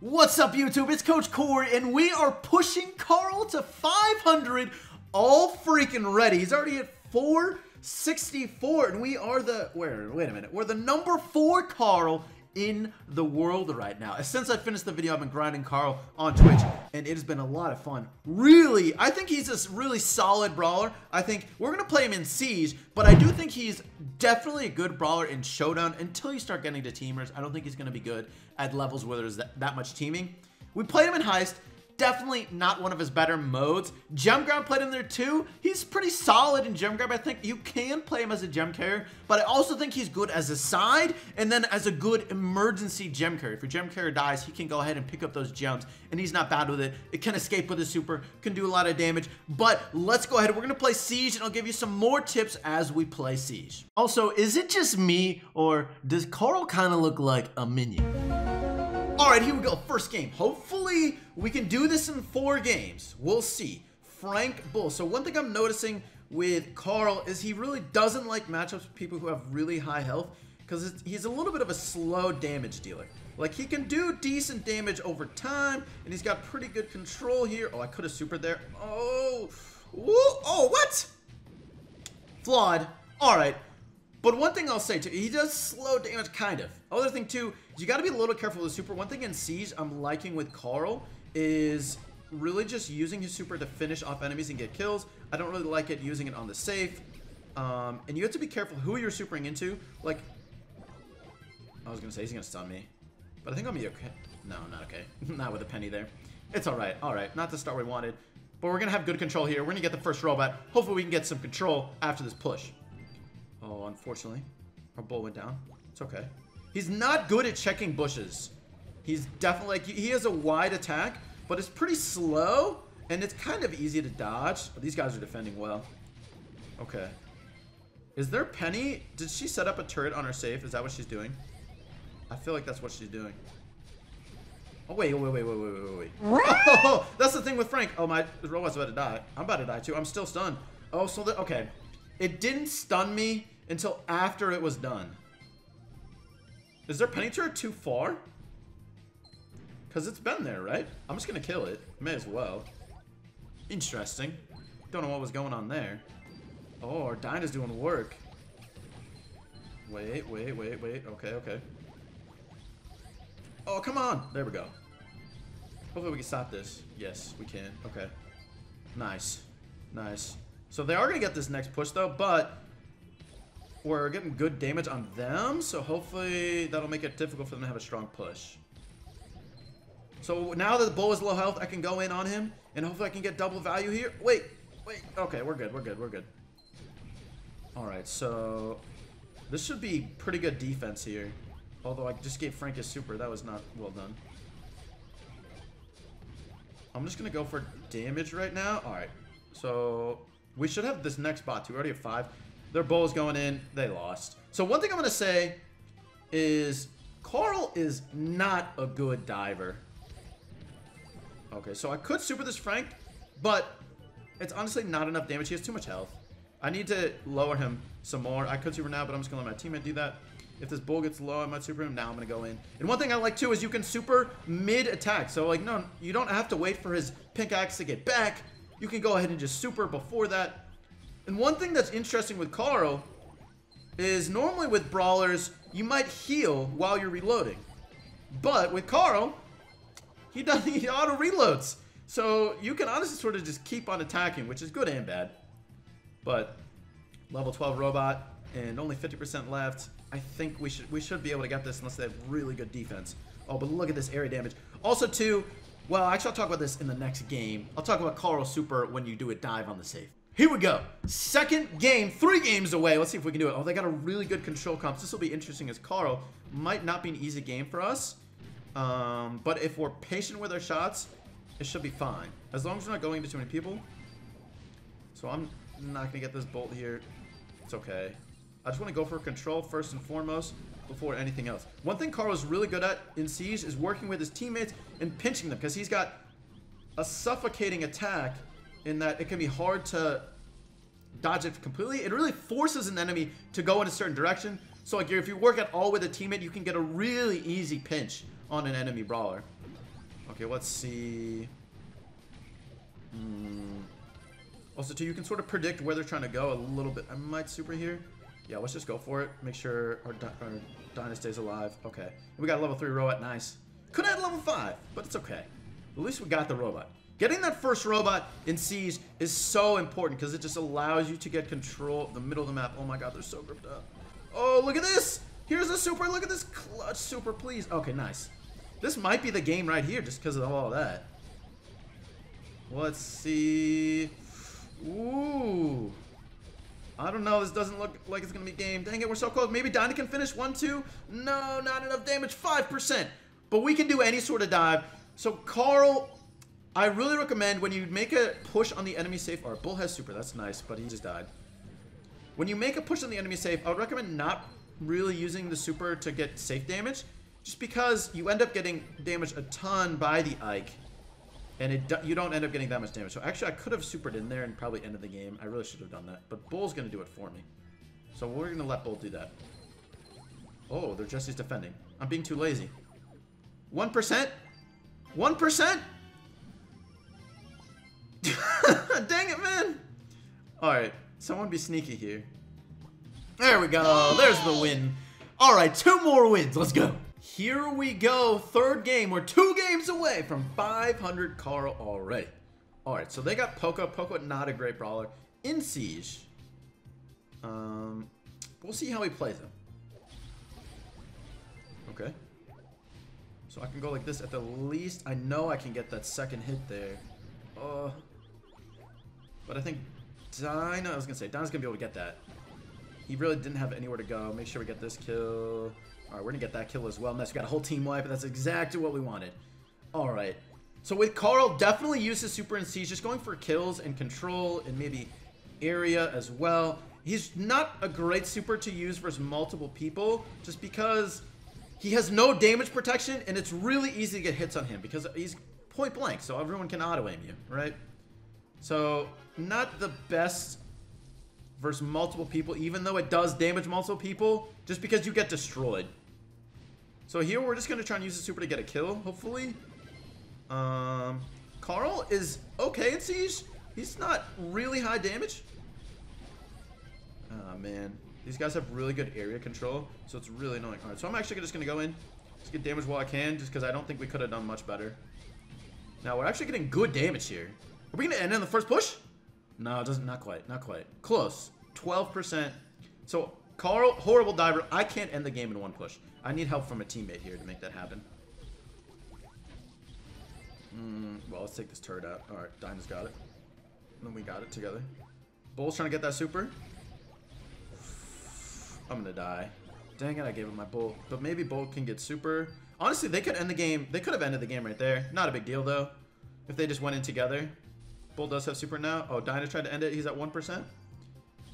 What's up, YouTube? It's Coach Cory, and we are pushing Carl to 500 all freaking ready. He's already at 464, and we are the, where, wait a minute, we're the number four Carl in the world right now. Since I finished the video, I've been grinding Carl on Twitch, and it has been a lot of fun. Really, I think he's a really solid brawler. I think we're going to play him in Siege, but I do think he's definitely a good brawler in Showdown until you start getting to Teamers. I don't think he's going to be good at levels where there's that, that much teaming. We played him in Heist, definitely not one of his better modes. Gem Grab played in there too. He's pretty solid in Gem Grab. I think you can play him as a gem carrier, but I also think he's good as a side and then as a good emergency gem carrier. If your gem carrier dies, he can go ahead and pick up those gems, and he's not bad with it. It can escape with a super, can do a lot of damage, but let's go ahead. We're going to play Siege, and I'll give you some more tips as we play Siege. Also, is it just me, or does Carl kind of look like a minion? All right, here we go. First game. Hopefully, we can do this in four games. We'll see. Frank Bull. So one thing I'm noticing with Carl is he really doesn't like matchups with people who have really high health because he's a little bit of a slow damage dealer. Like, he can do decent damage over time, and he's got pretty good control here. Oh, I could have supered there. Oh, Woo. oh, what? Flawed. All right. But one thing I'll say too, he does slow damage, kind of. Other thing too, you got to be a little careful with the super. One thing in Siege I'm liking with Carl is really just using his super to finish off enemies and get kills. I don't really like it using it on the safe. Um, and you have to be careful who you're supering into. Like, I was going to say he's going to stun me. But I think I'll be okay. No, not okay. not with a penny there. It's alright, alright. Not the start we wanted. But we're going to have good control here. We're going to get the first robot. Hopefully we can get some control after this push. Oh, unfortunately. Our bull went down. It's okay. He's not good at checking bushes. He's definitely, like, he has a wide attack, but it's pretty slow, and it's kind of easy to dodge. Oh, these guys are defending well. Okay. Is there Penny? Did she set up a turret on her safe? Is that what she's doing? I feel like that's what she's doing. Oh, wait, wait, wait, wait, wait, wait, wait. Oh, that's the thing with Frank. Oh, my robot's about to die. I'm about to die, too. I'm still stunned. Oh, so that, okay. It didn't stun me until after it was done. Is their penny turret too far? Because it's been there, right? I'm just going to kill it. May as well. Interesting. Don't know what was going on there. Oh, our Dyna's doing work. Wait, wait, wait, wait. Okay, okay. Oh, come on! There we go. Hopefully we can stop this. Yes, we can. Okay. Nice. Nice. So they are going to get this next push, though, but we're getting good damage on them, so hopefully that'll make it difficult for them to have a strong push. So now that the bull is low health, I can go in on him, and hopefully I can get double value here. Wait, wait. Okay, we're good, we're good, we're good. Alright, so this should be pretty good defense here. Although I just gave Frank his super. That was not well done. I'm just to go for damage right now. Alright, so we should have this next bot too. We already have five. Their bull is going in. They lost. So one thing I'm going to say is Carl is not a good diver. Okay, so I could super this Frank, but it's honestly not enough damage. He has too much health. I need to lower him some more. I could super now, but I'm just going to let my teammate do that. If this bull gets low, I might super him. Now I'm going to go in. And one thing I like, too, is you can super mid-attack. So, like, no, you don't have to wait for his pickaxe to get back. You can go ahead and just super before that. And one thing that's interesting with Carl is normally with brawlers, you might heal while you're reloading. But with Carl, he does he auto reloads. So you can honestly sort of just keep on attacking, which is good and bad. But level 12 robot and only 50% left. I think we should we should be able to get this unless they have really good defense. Oh, but look at this area damage. Also, too, well, actually, I'll talk about this in the next game. I'll talk about Carl Super when you do a dive on the safe. Here we go. Second game, three games away. Let's see if we can do it. Oh, they got a really good control comp. This will be interesting as Carl might not be an easy game for us. Um, but if we're patient with our shots, it should be fine. As long as we're not going into too many people. So I'm not going to get this bolt here. It's okay. I just want to go for control first and foremost before anything else. One thing Carl is really good at in Siege is working with his teammates and pinching them because he's got a suffocating attack in that it can be hard to dodge it completely. It really forces an enemy to go in a certain direction. So like if you work at all with a teammate, you can get a really easy pinch on an enemy brawler. Okay, let's see. Hmm. Also, too, you can sort of predict where they're trying to go a little bit. I might super here. Yeah, let's just go for it. Make sure our, our Dynasty is alive. Okay. We got a level 3 robot. Nice. Could have had level 5, but it's okay. At least we got the robot. Getting that first robot in Siege is so important because it just allows you to get control of the middle of the map. Oh my god, they're so gripped up. Oh, look at this! Here's a super. Look at this clutch super, please. Okay, nice. This might be the game right here just because of all that. Let's see. Ooh. I don't know. This doesn't look like it's going to be game. Dang it, we're so close. Maybe Dyna can finish 1-2? No, not enough damage. 5%. But we can do any sort of dive. So Carl, I really recommend when you make a push on the enemy safe. Our Bull has super. That's nice, but he just died. When you make a push on the enemy safe, I would recommend not really using the super to get safe damage. Just because you end up getting damaged a ton by the Ike. And it you don't end up getting that much damage. So actually, I could have supered in there and probably ended the game. I really should have done that. But Bull's going to do it for me. So we're going to let Bull do that. Oh, they're Jessie's defending. I'm being too lazy. 1%? 1%? Dang it, man. Alright, someone be sneaky here. There we go. There's the win. Alright, two more wins. Let's go. Here we go. Third game. We're two games away from 500 Carl already. Alright, so they got Poco. Poco, not a great brawler. In Siege. Um, we'll see how he plays him. Okay. So I can go like this at the least. I know I can get that second hit there. Uh, but I think Dyna, I was going to say, Dyna's going to be able to get that. He really didn't have anywhere to go. Make sure we get this kill. All right, we're going to get that kill as well. Nice, we got a whole team wipe. That's exactly what we wanted. All right. So with Carl, definitely use his super and siege, just going for kills and control and maybe area as well. He's not a great super to use versus multiple people, just because he has no damage protection, and it's really easy to get hits on him because he's point blank, so everyone can auto-aim you, right? So, not the best versus multiple people, even though it does damage multiple people, just because you get destroyed. So here we're just going to try and use the super to get a kill, hopefully. Um, Carl is okay in Siege. He's not really high damage. Oh, man. These guys have really good area control, so it's really annoying. Alright, so I'm actually just going to go in. Just get damage while I can, just because I don't think we could have done much better. Now, we're actually getting good damage here. Are we to end in the first push? No, it doesn't. Not quite. Not quite. Close. 12%. So, Carl, horrible diver. I can't end the game in one push. I need help from a teammate here to make that happen. Mm, well, let's take this turret out. Alright, Dyna's got it. And then we got it together. Bull's trying to get that super. I'm gonna die. Dang it, I gave him my bull. But maybe Bull can get super. Honestly, they could end the game. They could have ended the game right there. Not a big deal, though. If they just went in together. Bull does have super now. Oh, Dyna tried to end it. He's at 1%.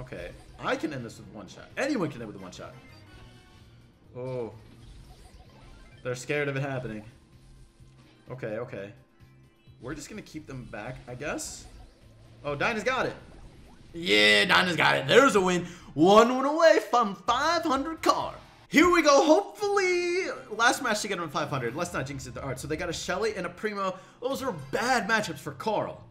Okay. I can end this with one shot. Anyone can end with one shot. Oh. They're scared of it happening. Okay, okay. We're just going to keep them back, I guess. Oh, Dyna's got it. Yeah, Dyna's got it. There's a win. One win away from 500 car. Here we go. Hopefully, last match to get him 500. Let's not jinx it. All right, so they got a Shelly and a Primo. Those are bad matchups for Carl.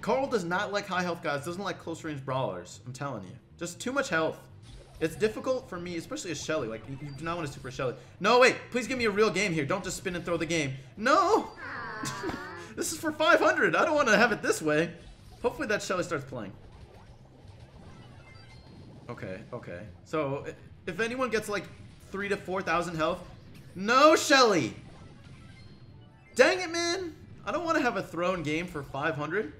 Carl does not like high health guys. Doesn't like close range brawlers. I'm telling you. Just too much health. It's difficult for me, especially a Shelly. Like, you, you do not want a super Shelly. No, wait. Please give me a real game here. Don't just spin and throw the game. No! this is for 500. I don't want to have it this way. Hopefully that Shelly starts playing. Okay, okay. So, if anyone gets like three to 4,000 health, no Shelly! Dang it, man! I don't want to have a thrown game for 500.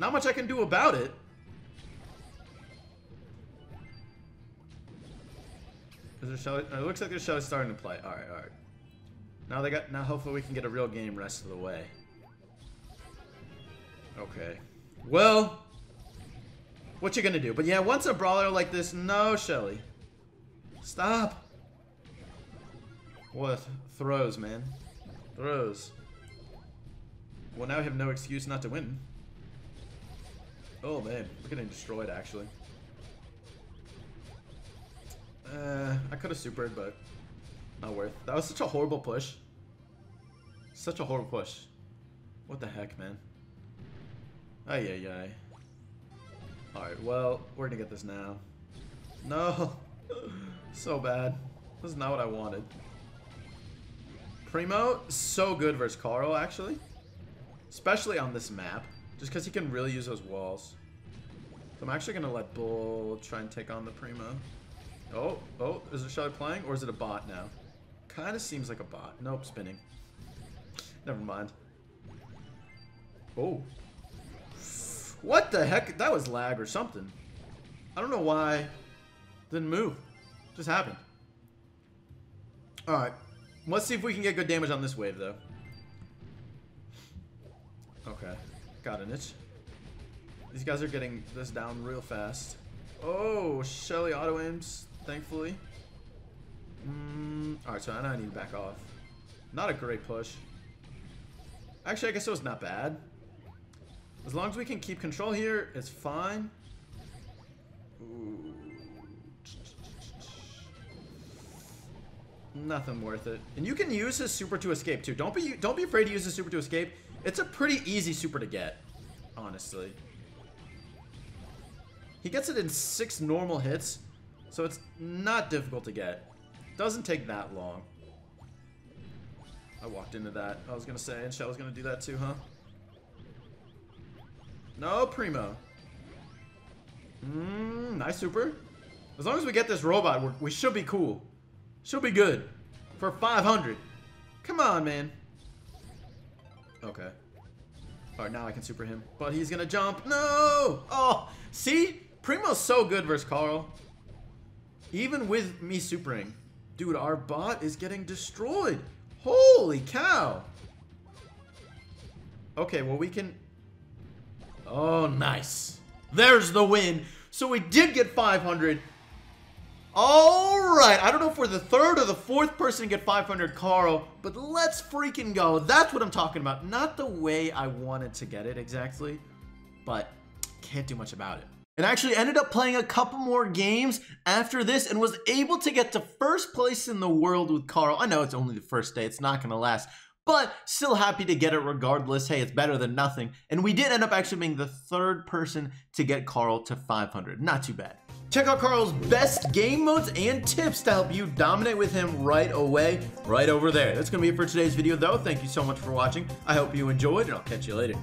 Not much I can do about it. Is there? It looks like there's Shelly starting to play. Alright, alright. Now they got now hopefully we can get a real game rest of the way. Okay. Well, what you gonna do? But yeah, once a brawler like this, no, Shelly. Stop. What? Throws, man. Throws. Well, now we have no excuse not to win. Oh, man. We're getting destroyed, actually. Uh, I could have supered, but not worth. That was such a horrible push. Such a horrible push. What the heck, man? Ay, ay, ay. Alright, well, we're gonna get this now. No! so bad. This is not what I wanted. Primo, so good versus Carl, actually. Especially on this map. Just because he can really use those walls. So I'm actually going to let Bull try and take on the Primo. Oh, oh, is it Shelly playing? Or is it a bot now? Kind of seems like a bot. Nope, spinning. Never mind. Oh. What the heck? That was lag or something. I don't know why. Didn't move. Just happened. Alright. Let's see if we can get good damage on this wave, though. Got an itch. These guys are getting this down real fast. Oh, Shelly auto aims, thankfully. Mm, Alright, so now I need to back off. Not a great push. Actually, I guess it was not bad. As long as we can keep control here, it's fine. Ooh. Nothing worth it. And you can use his super to escape too. Don't be don't be afraid to use his super to escape. It's a pretty easy super to get, honestly. He gets it in six normal hits, so it's not difficult to get. Doesn't take that long. I walked into that. I was gonna say, and Shell was gonna do that too, huh? No, Primo. Mmm, nice super. As long as we get this robot, we should be cool. Should be good. For 500. Come on, man. Okay. Alright, now I can super him. But he's gonna jump. No! Oh, see? Primo's so good versus Carl. Even with me supering. Dude, our bot is getting destroyed. Holy cow. Okay, well we can... Oh, nice. There's the win. So we did get 500. Alright, I don't know if we're the third or the fourth person to get 500 Carl, but let's freaking go. That's what I'm talking about. Not the way I wanted to get it exactly, but can't do much about it. And actually ended up playing a couple more games after this and was able to get to first place in the world with Carl. I know it's only the first day, it's not to last, but still happy to get it regardless. Hey, it's better than nothing. And we did end up actually being the third person to get Carl to 500. Not too bad. Check out Carl's best game modes and tips to help you dominate with him right away, right over there. That's going to be it for today's video, though. Thank you so much for watching. I hope you enjoyed, and I'll catch you later.